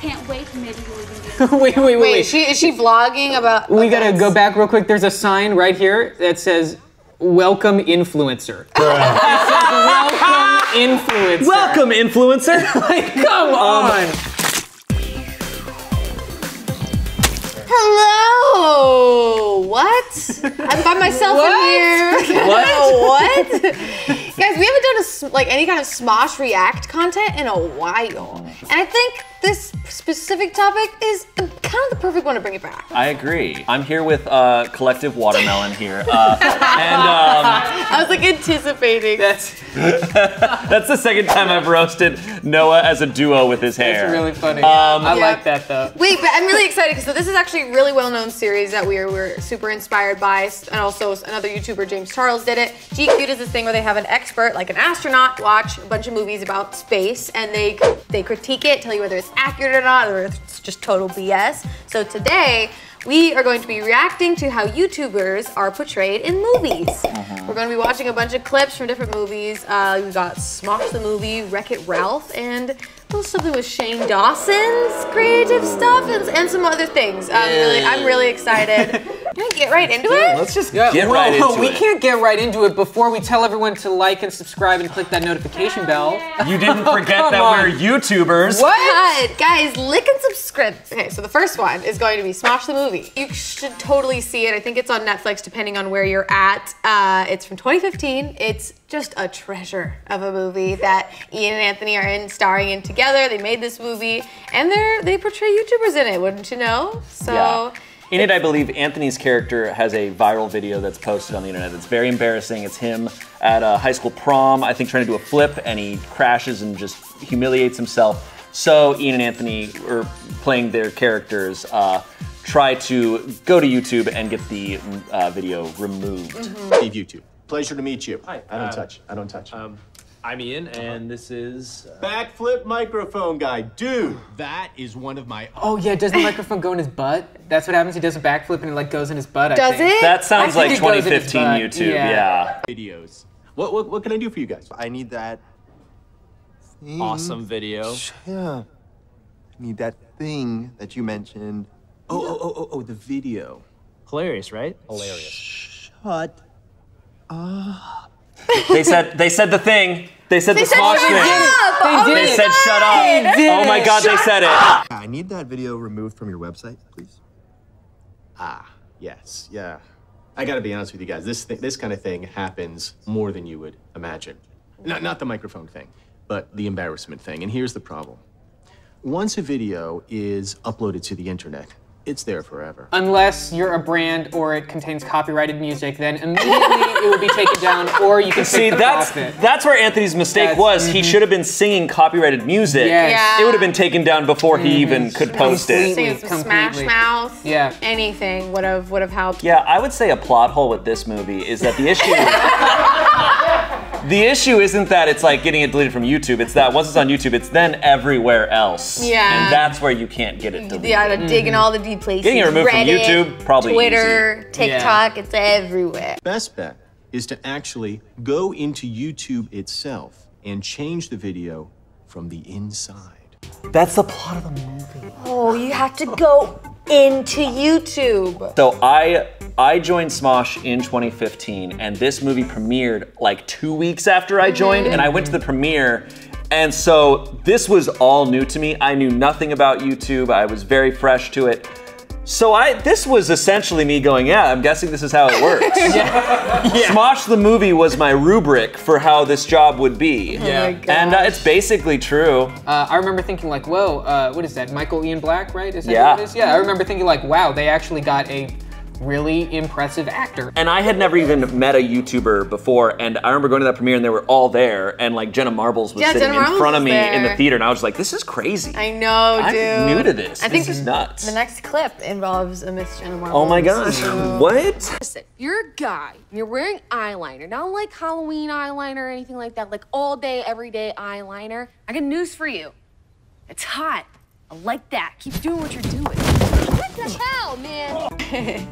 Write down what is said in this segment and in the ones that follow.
Can't wait to maybe we'll even be wait, wait, wait, Wait, wait. she, is she vlogging about? we gotta go back real quick. There's a sign right here that says "Welcome influencer." Welcome influencer. Welcome, influencer. Like, come um, on. Hello. What? I'm by myself in here. What? what? Guys, we haven't done a s like any kind of Smosh React content in a while, and I think this specific topic is kind of the perfect one to bring it back. I agree. I'm here with uh, Collective Watermelon here, uh, and um, I was like anticipating. That's, that's the second time I've roasted Noah as a duo with his hair. that's really funny. Um, I Yeah. like that though. Wait, but I'm really excited because so this is actually a really well-known series that we are we're super inspired by, and also another YouTuber, James Charles, did it. GQ does this thing where they have an expert, like an astronaut, watch a bunch of movies about space, and they they critique it, tell you whether it's accurate or not, or it's just total BS. So today. We are going to be reacting to how YouTubers are portrayed in movies. We're going to be watching a bunch of clips from different movies. Uh, we got Smosh the movie, Wreck It Ralph, and little something with Shane Dawson's creative stuff and, and some other things. Um, really, I'm really excited. Can we get right into it? Let's just Yeah, get whoa, right into whoa, we it. can't get right into it before we tell everyone to like and subscribe and click that notification bell. You didn't forget come that on. we're YouTubers. What? Guys, lick and subscribe. Okay, so the first one is going to be Smosh the movie. You should totally see it. I think it's on Netflix, depending on where you're at. Uh, it's from 2015. It's just a treasure of a movie that Ian and Anthony are in, starring in together. They made this movie, and they're they portray YouTubers in it. Wouldn't you know? So. Yeah. In it, I believe Anthony's character has a viral video that's posted on the internet. It's very embarrassing. It's him at a high school prom, I think, trying to do a flip, and he crashes and just humiliates himself. So Ian and Anthony are playing their characters. Uh, try to go to YouTube and get the uh, video removed. Steve YouTube. Pleasure to meet you. Hi. I don't uh, touch. I don't touch. Um, I'm Ian, and this is. Uh, Backflip microphone guy, dude. That is one of my. Oh yeah, does the microphone go in his butt? That's what happens. He does a backflip and it like goes in his butt. I Does think. it? That sounds like think it goes in his 2015. YouTube, Yeah. yeah. videos. What, what what can I do for you guys? I need that. Thing. awesome video. Yeah. I need that thing that you mentioned. Oh oh oh oh oh the video. Hilarious, right? Hilarious. Shut. They said they said the thing. They said the said Smosh thing. up! They Oh did. my They said shut God! up. did. Oh my god, they said it. I need that video removed from your website, please. Ah yes yeah. I gotta be honest with you guys. This thing, this kind of thing happens more than you would imagine. Not not the microphone thing, but the embarrassment thing. And here's the problem. Once a video is uploaded to the internet, it's there forever. Unless you're a brand or it contains copyrighted music, then immediately it will be taken down, or you can See, take the that's profit. that's where Anthony's mistake That's- was. He mm-hmm. should have been singing copyrighted music. Yes. Yeah. It would have been taken down before he mm-hmm. even could post it. Completely. Singing some Smash Mouth. Yeah. Anything would have would have helped. Yeah, I would say a plot hole with this movie is that the issue The issue isn't that it's like getting it deleted from YouTube, it's that once it's on YouTube, it's then everywhere else. Yeah. And that's where you can't get it deleted. Yeah, to dig in all the deep places. Getting it removed from YouTube, probably Twitter, TikTok, it's everywhere. Best bet is to actually go into YouTube itself and change the video from the inside. That's the plot of the movie. Oh, you have to go into YouTube. So I I joined Smosh in 2015, and this movie premiered like two weeks after I joined, and I went to the premiere. And so this was all new to me. I knew nothing about YouTube. I was very fresh to it. So I this was essentially me going, yeah, I'm guessing this is how it works. Smosh the movie was my rubric for how this job would be. Yeah. And uh, it's basically true. Uh, I remember thinking like, whoa, uh, what is that? Michael Ian Black, right? Is that Yeah. what it is? Yeah. I remember thinking like, wow, they actually got a really impressive actor. And I had never even met a YouTuber before, and I remember going to that premiere and they were all there, and like Jenna Marbles was Yeah, sitting Jenna in Marbles front of was me in the theater, and I was like, this is crazy. I know, I'm dude. new to this. I think This is nuts. The next clip involves a Miss Jenna Marbles. oh my gosh. What? Listen, you're a guy, and you're wearing eyeliner, not like Halloween eyeliner or anything like that, like all day, every day eyeliner. I got news for you. It's hot. I like that. Keep doing what you're doing. What the hell, man?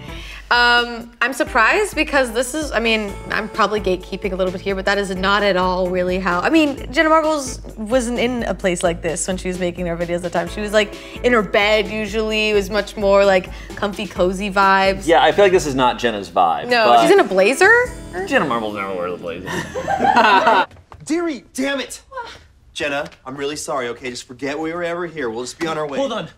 Um, I'm surprised because this is, I mean, I'm probably gatekeeping a little bit here, but that is not at all really how. I mean, Jenna Marbles wasn't in a place like this when she was making her videos at the time. She was like in her bed usually. It was much more like comfy, cozy vibes. Yeah, I feel like this is not Jenna's vibe. No, but she's in a blazer. Jenna Marbles never wears a blazer. Dearie, damn it! Jenna, I'm really sorry, okay? Just forget we were ever here. We'll just be on our way. Hold on.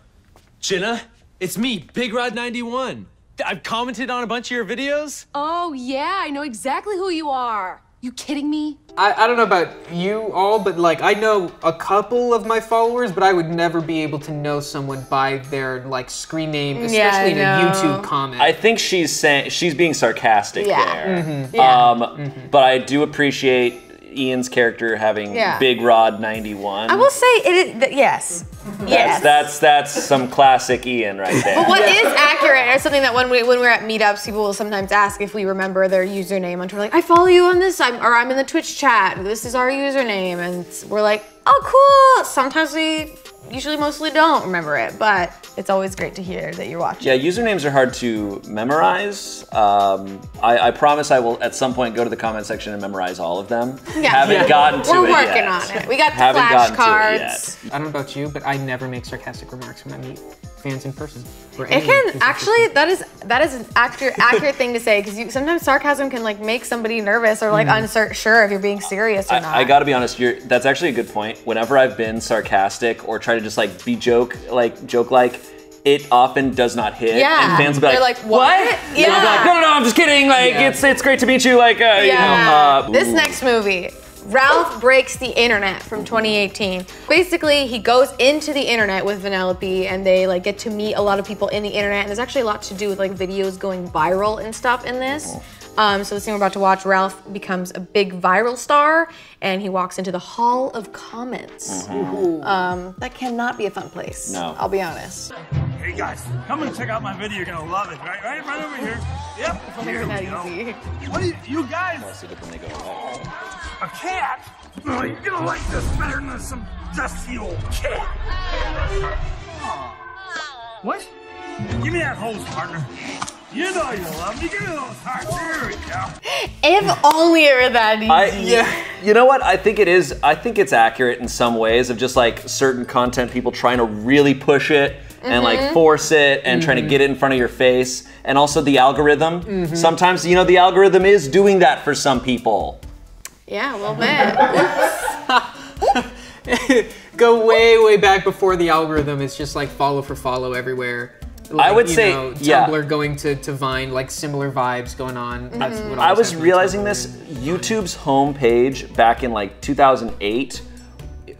Jenna, it's me, Big Rod 91. I've commented on a bunch of your videos. Oh, yeah, I know exactly who you are. You kidding me? I, I don't know about you all, but like I know a couple of my followers, but I would never be able to know someone by their like screen name, Yeah, especially in a. YouTube comment. I think she's saying she's being sarcastic Yeah. there. Yeah. Um, but I do appreciate Ian's character having Yeah. Big Rod 91. I will say it is, th- yes. Yes. That's that's some classic Ian right there. But what is accurate is something that when we when we're at meetups, people will sometimes ask if we remember their username on Twitter. Like, I follow you on this, I'm, or I'm in the Twitch chat. This is our username, and we're like, oh, cool. Sometimes we usually mostly don't remember it, but it's always great to hear that you're watching. Yeah, usernames are hard to memorize. Um, I, I promise I will at some point go to the comment section and memorize all of them. Yeah. Haven't Yeah. gotten to We're it working yet. on it. We got the Haven't gotten to it flashcards. I don't know about you, but I never make sarcastic remarks when I meet fans in person. or It can who's in actually that is that is an accurate accurate thing to say because you sometimes sarcasm can like make somebody nervous or like uncertain sure if you're being serious or not. I, I gotta be honest, you're, that's actually a good point. Whenever I've been sarcastic or try to just like be joke like joke like, it often does not hit. Yeah. And fans will be They're like, like, what? And I'll be Yeah. like, no, no, no, I'm just kidding. Like, Yeah. it's it's great to meet you. Like, uh, you know. Yeah. Uh, this next movie, Ralph Breaks the Internet from 2018. Basically, he goes into the internet with Vanellope and they like get to meet a lot of people in the internet. And there's actually a lot to do with like videos going viral and stuff in this. Um, so the scene we're about to watch, Ralph becomes a big viral star and he walks into the Hall of Comments. Um, that cannot be a fun place. No. I'll be honest. Hey guys, come and check out my video. You're gonna love it. Right, right, right over here. Yep. Here Not we go. easy. What do you, you guys? See it when they go away. A cat? Oh, you're gonna like this better than some dusty old cat. What? Give me that hose, partner. You know you love me. Give me those hearts. There we go. If only it were that easy. I yeah. You know what? I think it is. I think it's accurate in some ways of just like certain content people trying to really push it and like mm-hmm. force it and trying to mm-hmm. get it in front of your face and also the algorithm. Mm-hmm. Sometimes you know the algorithm is doing that for some people. Yeah, a little bit. Go way, way back before the algorithm. It's just like follow for follow everywhere. Like, I would you say- know, yeah. Tumblr going to, to Vine, like similar vibes going on. Mm-hmm. That's what I was realizing this YouTube's homepage back in like 2008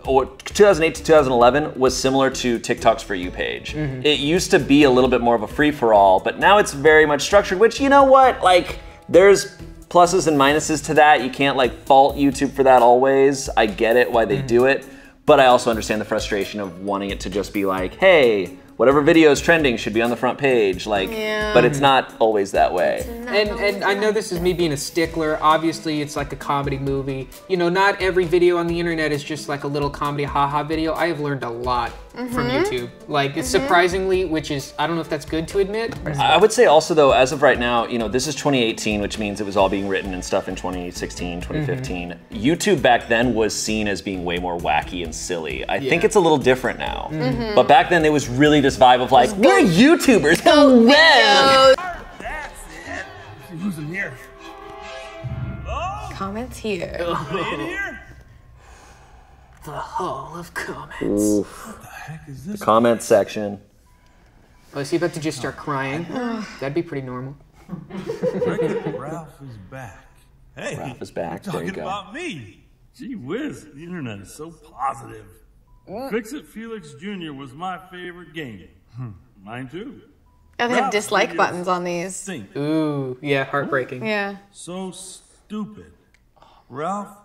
or 2008 to 2011 was similar to TikTok's For You page. Mm-hmm. It used to be a little bit more of a free for all, but now it's very much structured, which you know what? Like there's pluses and minuses to that. You can't like fault YouTube for that always. I get it why they mm-hmm. do it, but I also understand the frustration of wanting it to just be like, "Hey, whatever video is trending should be on the front page." Like Yeah. but it's not always that way. And and I know this is me being a stickler. Obviously, it's like a comedy movie. You know, not every video on the internet is just like a little comedy haha video. I have learned a lot from YouTube. Like it's surprisingly, which is I don't know if that's good to admit. I would say also though, as of right now, you know, this is 2018, which means it was all being written and stuff in 2016, mm-hmm. 2015. YouTube back then was seen as being way more wacky and silly. I think it's a little different now. Mm-hmm. But back then, it was really this vibe of like, we're YouTubers, go them. That's it. Who's in here? Oh, Comments here. in here? The Hall of Comments. Heck is this? Comment section. Oh, is he about to just start crying? That'd be pretty normal. Ralph is back. Hey, Ralph is back. You're There you talking go. about me. Gee whiz, the internet is so positive. Fix It Felix Jr. was my favorite game. Hmm, Mine too. Yeah, they have Ralph dislike videos buttons on these. Stink. Ooh, yeah, heartbreaking. Yeah. So stupid. Ralph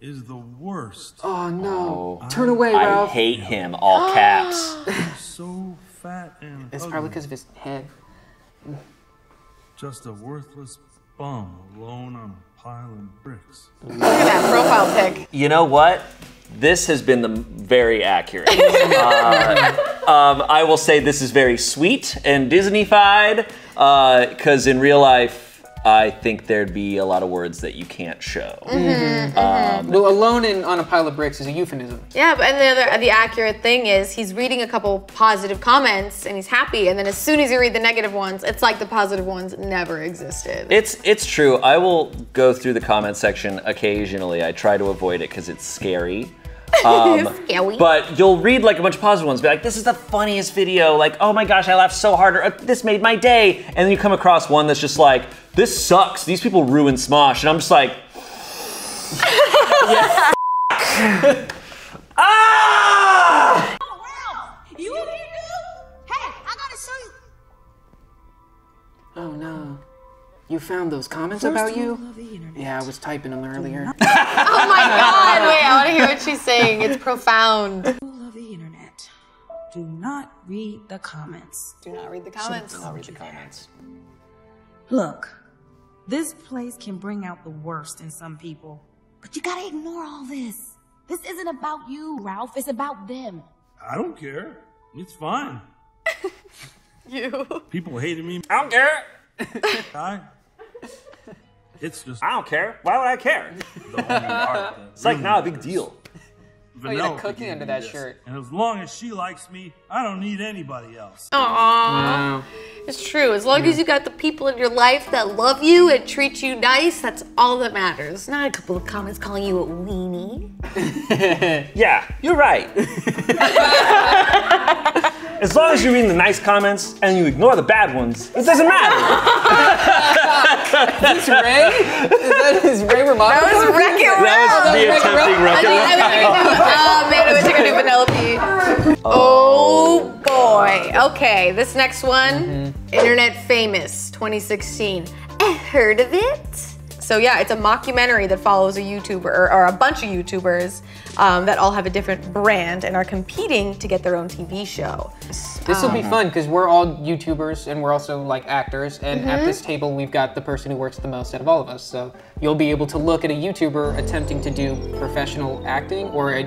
is the worst. Oh no! Turn away, I Ralph. I hate him, all caps. So fat and It's ugly. probably because of his head. Just a worthless bum alone on a pile of bricks. Look at that profile pic. You know what? This has been the very accurate. Uh, um, I will say this is very sweet and Disney-fied, because in real life, I think there'd be a lot of words that you can't show. Mm-hmm, mm-hmm. Um, well, alone in, on a pile of bricks is a euphemism. Yeah, but and the other, the accurate thing is he's reading a couple positive comments and he's happy, and then as soon as you read the negative ones, it's like the positive ones never existed. It's it's true. I will go through the comment section occasionally. I try to avoid it because it's scary. Um, Scary. But you'll read like a bunch of positive ones, be like, "This is the funniest video!" Like, "Oh my gosh, I laughed so hard!" Or, "This made my day!" And then you come across one that's just like, "This sucks. These people ruined Smosh," and I'm just like, yeah. ah! You in here, dude? Hey, I gotta show you. Oh no. You found those comments about you? Yeah, I was typing them earlier. oh my god, wait, I want to hear what she's saying. It's profound. Rule of the internet. Do not read the comments. Do not read the comments. I'll read the comments. Look, this place can bring out the worst in some people, but you gotta ignore all this. This isn't about you, Ralph. It's about them. I don't care. It's fine. You. People hated me. I don't care. I, it's just I don't care. Why would I care? the only It's like not a big matters. deal. Oh, you got Vanellope oh, cookie under that this, shirt. And as long as she likes me, I don't need anybody else. Aww. Wow. It's true. As long as you got the people in your life that love you and treat you nice, that's all that matters. Not a couple of comments calling you a weenie. Yeah, you're right. as long as you're reading the nice comments and you ignore the bad ones, it doesn't matter. Is Ray? Is that is Ray Romano? That was Wreck-It That was me attempting I think Wreck-It think I uh, man, I wish I could do Penelope. Oh boy. Okay, this next one, Internet Famous 2016. Eh, Heard of it? So yeah, it's a mockumentary that follows a YouTuber or, or a bunch of YouTubers um, that all have a different brand and are competing to get their own TV show. This will be fun because we're all YouTubers and we're also like actors. And Mm-hmm. at this table, we've got the person who works the most out of all of us. So you'll be able to look at a YouTuber attempting to do professional acting or a,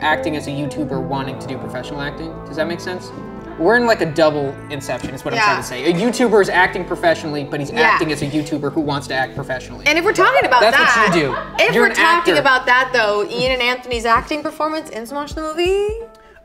acting as a YouTuber wanting to do professional acting. Does that make sense? We're in like a double inception, is what I'm trying to say. A YouTuber is acting professionally, but he's Yeah. acting as a YouTuber who wants to act professionally. And if we're talking about that. That's that, what you do. If You're we're talking actor. about that though, Ian and Anthony's acting performance in Smosh the movie,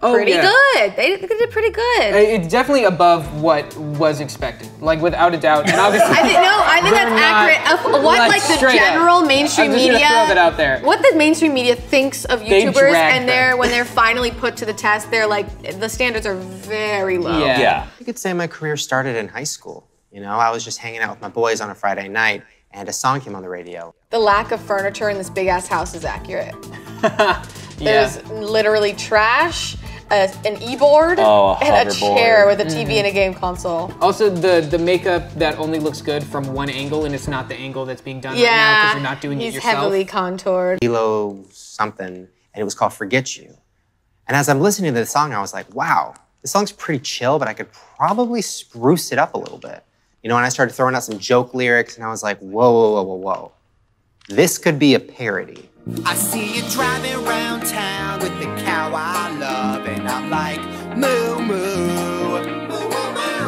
Oh, pretty yeah. good. They, they did pretty good. It's definitely above what was expected, like without a doubt. And obviously, I think no, I think that's accurate. Of what like, the straight up. general mainstream I'm just media, throw that out there. what the mainstream media thinks of YouTubers, drag and they're them. when they're finally put to the test, they're like the standards are very low. Yeah. Yeah. You could say my career started in high school. You know, I was just hanging out with my boys on a Friday night, and a song came on the radio. The lack of furniture in this big ass house is accurate. Yeah. There's literally trash, a, an e-board, Oh, a and a hoverboard. chair with a TV Mm-hmm. and a game console. Also, the the makeup that only looks good from one angle, and it's not the angle that's being done right now because you're not doing he's it yourself. heavily contoured. Kilo something, and it was called Forget You. And as I'm listening to the song, I was like, wow, this song's pretty chill, but I could probably spruce it up a little bit. You know, and I started throwing out some joke lyrics, and I was like, whoa, whoa, whoa, whoa, whoa. This could be a parody. I see you driving around town with the cow I love, and I'm like, moo moo.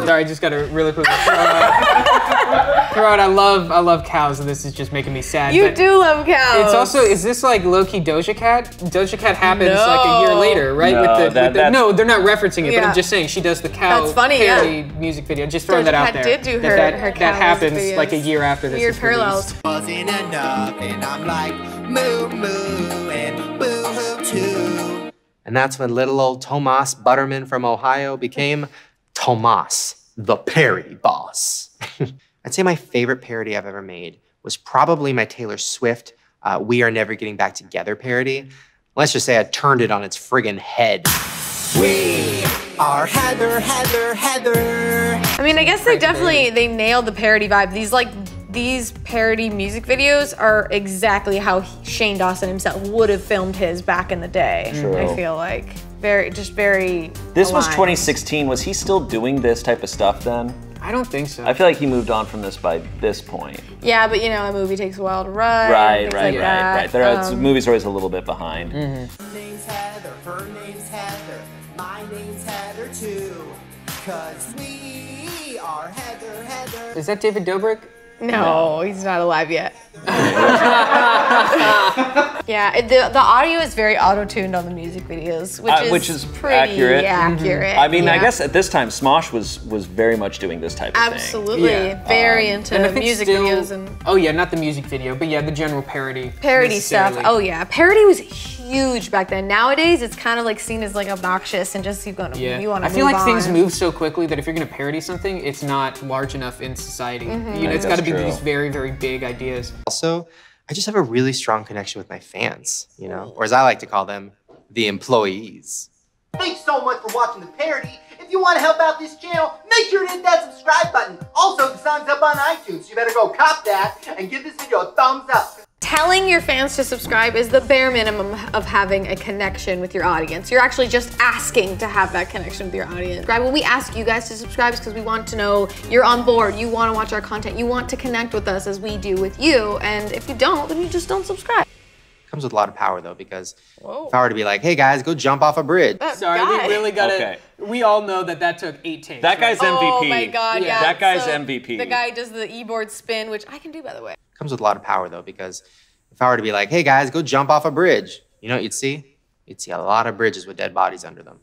Sorry, I just gotta really quickly throw out, throw out. I love I love cows, and this is just making me sad. You do love cows. It's also is this like lowkey Doja Cat? Doja Cat happens like a year later, right? No, with the, that- with the that's- no, they're not referencing it, but Yeah. I'm just saying she does the cow That's funny, yeah. parody music video. Just throwing Doja that out Cat there. did do that her- that, her that cow music happens videos. like a year after this. Weird is parallels. released. Wasn't enough, and I'm like, moo moo, and boo hoo too. And that's when little old Tomas Butterman from Ohio became Tomas, the parody boss. I'd say my favorite parody I've ever made was probably my Taylor Swift uh, We Are Never Getting Back Together parody. Let's just say I turned it on its friggin' head. We are Heather, Heather, Heather. I mean, I guess they definitely they nailed the parody vibe. These like these parody music videos are exactly how Shane Dawson himself would have filmed his back in the day. True. I feel like very just very. This was 2016. Was he still doing this type of stuff then? I don't think so. I feel like he moved on from this by this point. Yeah, but you know, a movie takes a while to run. Right, right, like right, that. right. There are, Um, movies are always a little bit behind. Mm -hmm. Name's Heather, her name's Heather. my name's Heather too. Cause we are Heather, Heather. Is that David Dobrik? No, he's not alive yet. yeah, the, the audio is very auto-tuned on the music videos, which, Uh, is, which is pretty accurate. accurate. I mean, I guess at this time, Smosh was was very much doing this type of thing. Absolutely, Yeah. very into And music still- videos and Oh yeah, not the music video, but yeah, the general parody. parody stuff. Oh yeah, parody was huge back then. Nowadays, it's kind of like seen as like obnoxious and just you gonna Yeah, you want to I feel like things move so quickly that if you're gonna parody something, it's not large enough in society. Mhm. You know, I it's think got to be that's these very, very big ideas. Also, I just have a really strong connection with my fans, you know, mm. or as I like to call them, the employees. Thanks so much for watching the parody. If you want to help out this channel, make sure to hit that subscribe button. Also, the song's up on iTunes, so you better go cop that and give this video a thumbs up. Telling your fans to subscribe is the bare minimum of having a connection with your audience. You're actually just asking to have that connection with your audience. Right? When we ask you guys to subscribe, it's because we want to know you're on board, you want to watch our content, you want to connect with us as we do with you. And if you don't, then you just don't subscribe. Comes with a lot of power though, because if I were to be like, hey guys, go jump off a bridge. Sorry, guy. we really gotta. Okay. We all know that that took eight takes. That guy's right? Oh MVP. my god, yeah. That guy's So MVP. The guy does the e-board spin, which I can do by the way. Comes with a lot of power though, because if I were to be like, hey guys, go jump off a bridge, you know what you'd see? You'd see a lot of bridges with dead bodies under them.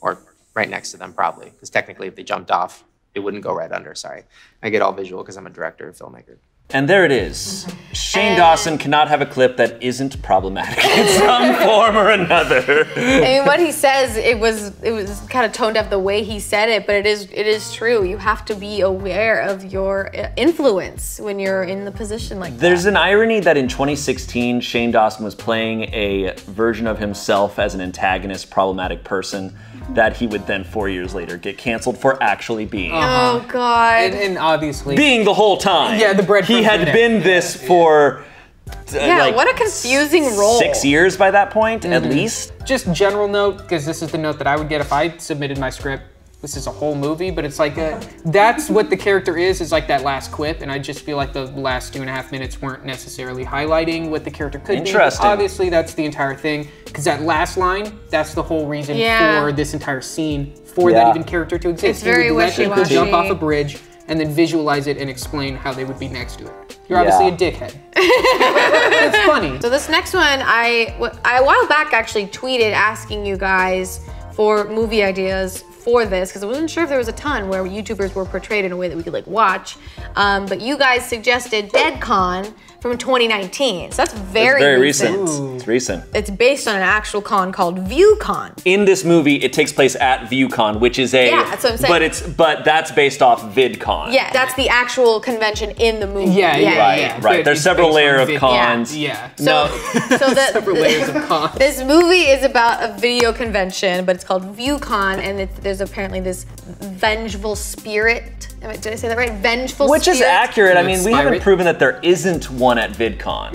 Or right next to them, probably. Because technically, if they jumped off, it wouldn't go right under. Sorry. I get all visual because I'm a director and filmmaker. And there it is. Shane Dawson cannot have a clip that isn't problematic in some form or another. I mean, what he says, it was it was kind of toned up the way he said it, but it is it is true. You have to be aware of your uh, influence when you're in the position like that. There's an irony that in 2016, Shane Dawson was playing a version of himself as an antagonist, problematic person that he would then four years later get canceled for actually being. Oh God. And, and obviously, Being the whole time. Yeah, the bread. He had there. been this for. uh, yeah, like, what a confusing role. Six years by that point, at Mhm. least. Just general note, because this is the note that I would get if I submitted my script. This is a whole movie, but it's like a, that's what the character is, is like that last quip, and I just feel like the last two and a half minutes weren't necessarily highlighting what the character could be. Interesting. But obviously, that's the entire thing, because that last line, that's the whole reason Yeah. for this entire scene, for Yeah. that even character to exist. It's very you would let wishy-washy. jump off a bridge and then visualize it and explain how they would be next to it. You're obviously Yeah. a dickhead. it's funny. So this next one, I, wh- I a while back actually tweeted asking you guys for movie ideas for this because I wasn't sure if there was a ton where YouTubers were portrayed in a way that we could like watch. Um, but you guys suggested DeadCon from 2019, so that's very, it's very recent. recent. It's recent. It's based on an actual con called ViewCon. In this movie, it takes place at ViewCon, which is a. Yeah, that's what I'm saying. But it's but that's based off VidCon. Yeah, that's the actual convention in the movie. Yeah, yeah, Right, yeah. right. There's it's several based on layer of cons. Yeah. No. So the, Several layers of cons. This movie is about a video convention, but it's called ViewCon, and it, there's apparently this vengeful spirit. Am I- Did I say that right? Vengeful Which is accurate. I mean, we haven't proven that there isn't one at VidCon.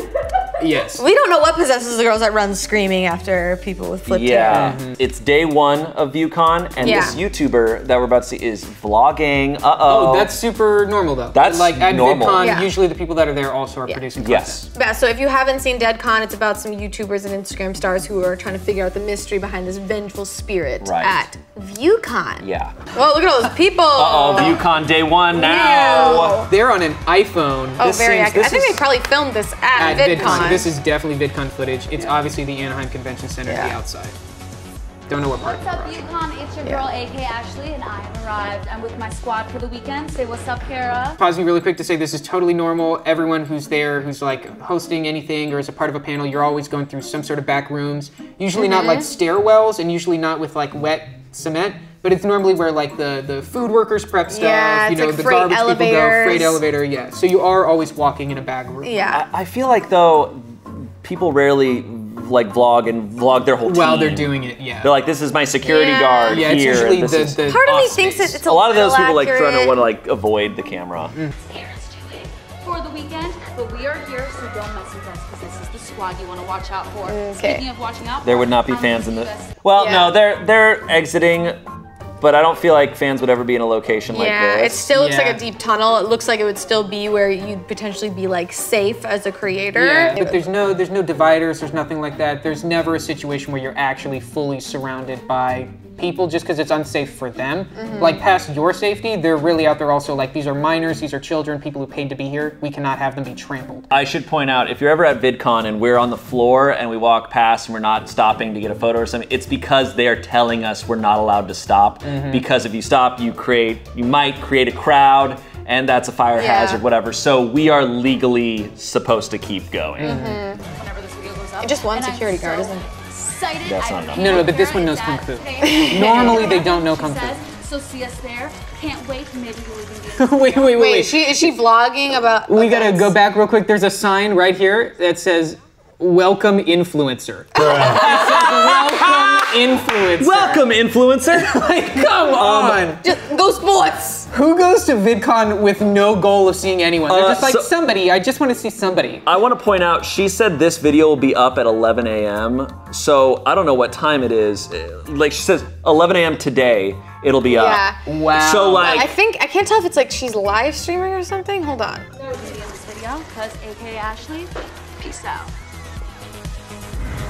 Yes. We don't know what possesses the girls that run screaming after people with flipped Yeah, hair. it's day one of ViewCon, and Yeah. this YouTuber that we're about to see is vlogging. Uh Oh, oh. that's super normal though. That's like at normal. VidCon, Yeah. usually the people that are there also are producing content. yes. Yeah, so if you haven't seen DeadCon, it's about some YouTubers and Instagram stars who are trying to figure out the mystery behind this vengeful spirit Right. at ViewCon. Yeah. Well, look at all those people. Uh oh, ViewCon day one now. They're on an iPhone. Oh, This very seems- accurate. I think is they probably filmed this at, at VidCon. This is definitely VidCon footage. It's obviously the Anaheim Convention Center, the outside. Don't know what part. What's up, ViewCon? It's your girl, AK Ashley, and I have arrived. I'm with my squad for the weekend. Say what's up, Kara. Pausing really quick to say this is totally normal. Everyone who's there, who's like hosting anything or is a part of a panel, you're always going through some sort of back rooms. Usually not like mm-hmm. stairwells, and usually not with like wet cement. But it's normally where like the, the food workers prep stuff, Yeah, you it's know, like the freight garbage people go, freight elevator, yeah. So you are always walking in a bag room. Yeah. I feel like though, people rarely like vlog and vlog their whole team. While they're doing it, yeah. They're like, this is my security Yeah. guard Yeah, it's here. usually this the- is- the- Part of me off thinks that it's a, a lot of those little people like trying to want to like avoid the camera. Mm. For the weekend, but we are here, so don't mess with us because this is the squad you want to watch out for. Mm, okay. Speaking of watching out, There would not be I'm fans in the. this. Well, Yeah. no, they're they're exiting, but I don't feel like fans would ever be in a location like yeah, this. it still looks Yeah. like a deep tunnel. It looks like it would still be where you'd potentially be like safe as a creator. Yeah, but there's no there's no dividers. There's nothing like that. There's never a situation where you're actually fully surrounded by people just because it's unsafe for them. Mhm. Like past your safety, they're really out there also like these are minors, these are children, people who paid to be here. We cannot have them be trampled. I should point out if you're ever at VidCon and we're on the floor and we walk past and we're not stopping to get a photo or something, it's because they are telling us we're not allowed to stop. Mhm. Because if you stop, you create, you might create a crowd, and that's a fire Yeah. hazard, whatever. So we are legally supposed to keep going. Whenever this video goes up. Just one And I'm security so guard, isn't it? Excited. That's not have enough. No, no, but this one knows kung fu. Normally they don't know kung fu. Says, so see us there. Can't wait. Maybe we'll even be. wait, wait, wait, Wait, wait. is she is she vlogging about? We gotta go back real quick. There's a sign right here that says "Welcome influencer." Welcome influencer. Welcome, influencer. like, come oh on. Just go sports. Who goes to VidCon with no goal of seeing anyone? They're Uh, just like so- somebody. I just want to see somebody. I want to point out, she said this video will be up at 11 a.m. So I don't know what time it is. Uh, Like she says, 11 a.m. today, it'll be up. Yeah. Wow. So like, I think I can't tell if it's like she's live streaming or something. Hold on. There will be in this video because AKA Ashley. Peace out.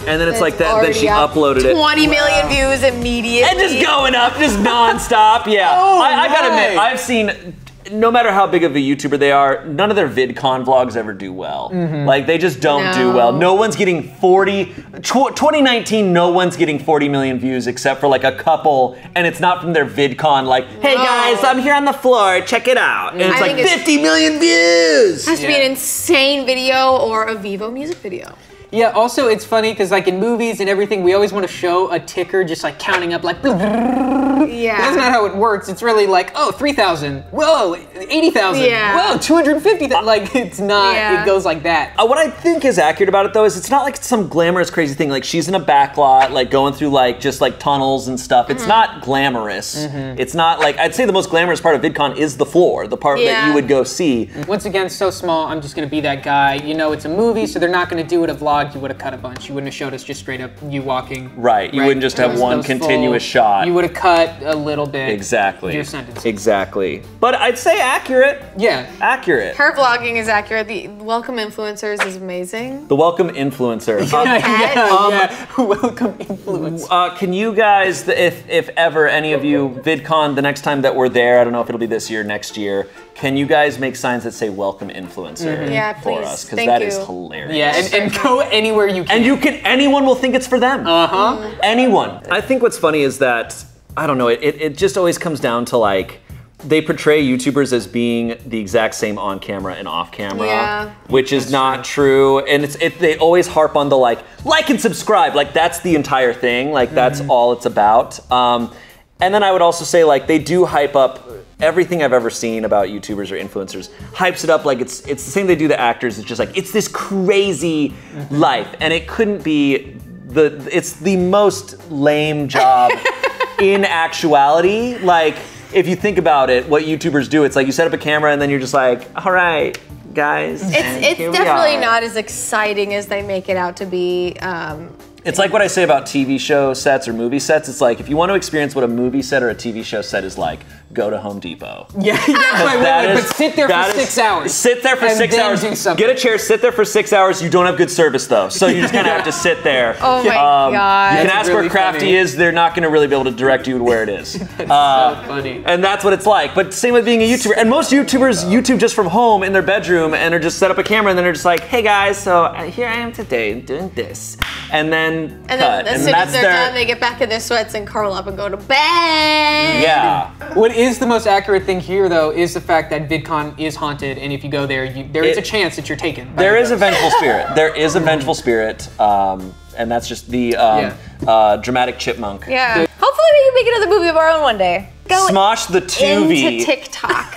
And then it's like that. Then she up. uploaded it. 20 million views immediately. And just going up, just nonstop. Yeah. Oh, I, I gotta admit, I've seen. No matter how big of a YouTuber they are, none of their VidCon vlogs ever do well. Mhm. Like they just don't do well. No one's getting 40. Tw- 2019, no one's getting 40 million views except for like a couple, and it's not from their VidCon. Like, hey No. guys, I'm here on the floor. Check it out. And it's I like think it's- 50 million views. has to be an insane video or a Vevo music video. Yeah. Also, it's funny because like in movies and everything, we always want to show a ticker just like counting up, like. Yeah. That's not how it works. It's really like, oh, 3,000. Whoa, 80,000. Yeah. Whoa, 250,000. Like, it's not, Yeah. it goes like that. Uh, what I think is accurate about it though is it's not like some glamorous crazy thing. Like she's in a back lot, like going through like just like tunnels and stuff. It's Mm-hmm. not glamorous. It's not like I'd say the most glamorous part of VidCon is the floor, the part that you would go see. Once again, so small, I'm just gonna be that guy. You know, it's a movie, so they're not gonna do it a vlog. You would have cut a bunch. You wouldn't have showed us just straight up you walking. Right. You wouldn't just have Those- one those full- continuous shot. You would have cut a little bit. Exactly. Your sentence. Exactly. But I'd say accurate. Yeah. Accurate. Her vlogging is accurate. The welcome influencers is amazing. The welcome influencer. Yeah, cat. yeah, Um, yeah. Welcome influence. Uh, can you guys, if if ever any of you VidCon the next time that we're there, I don't know if it'll be this year, next year, can you guys make signs that say "Welcome Influencer" Yeah, for please. us? Because Thank that is you. hilarious. Yeah, and, and go anywhere you can. And you can, anyone will think it's for them. Uh huh. Anyone. I think what's funny is that, I don't know, it, it, it just always comes down to like, they portray YouTubers as being the exact same on camera and off camera, Yeah. which is not true. And it's it, they always harp on the like, like and subscribe. Like that's the entire thing. Like that's all it's about. Um, and then I would also say like they do hype up everything I've ever seen about YouTubers or influencers. Hypes it up like it's it's the same they do to actors. It's just like it's this crazy life, and it couldn't be the. It's the most lame job in actuality. Like if you think about it, what YouTubers do, it's like you set up a camera and then you're just like, all right, guys. It's it's definitely not as exciting as they make it out to be. Um, It's like what I say about TV show sets or movie sets. It's like if you want to experience what a movie set or a TV show set is like, go to Home Depot. Yeah, yeah. Wait, wait, That wait, is- but sit there for that is- six hours. Sit there for And six then hours. do something. Get a chair. Sit there for six hours. You don't have good service though, so you're just kind of have to sit there. Oh my Um, God. You can That's ask really where Crafty funny. is. They're not going to really be able to direct you to where it is. That's Uh, so funny. and that's what it's like. But same with being a YouTuber. And most YouTubers YouTube just from home in their bedroom and are just set up a camera and then they're just like, hey guys, so uh, here I am today doing this. And then and cut. then as and soon as they're their, done, they get back in their sweats and curl up and go to bed. Yeah. What is the most accurate thing here, though, is the fact that VidCon is haunted, and if you go there, you, there is It- a chance that you're taken. by There a vengeful spirit. There is a vengeful spirit. Um, and that's just the um, uh, dramatic chipmunk. Yeah. Hopefully we can make another movie of our own one day. Go Smosh the 2V. into TikTok.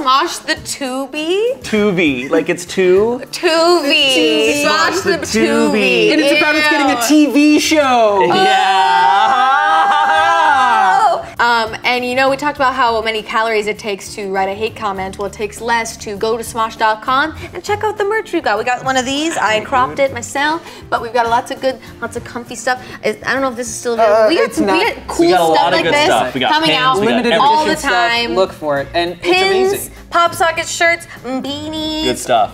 Smosh the Tubi. 2V. Like it's two. Tubi. Smosh the Tubi. And it's about us getting a TV show. Yeah. And you know, we talked about how many calories it takes to write a hate comment. Well, it takes less to go to smosh.com and check out the merch we got. We got one of these. I cropped it myself, but we've got lots of good, lots of comfy stuff. I I don't know if this is still available. Uh, we, got, we got cool We got a stuff of like this stuff. We got coming pins, out we Limited everything. all the edition stuff. time. Look for it, and it's Pins, amazing. pop socket shirts, beanies. Good stuff.